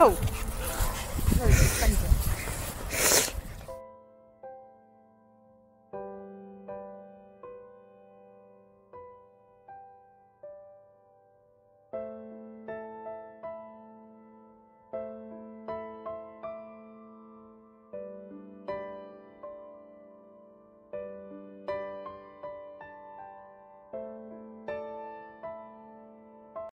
Oh.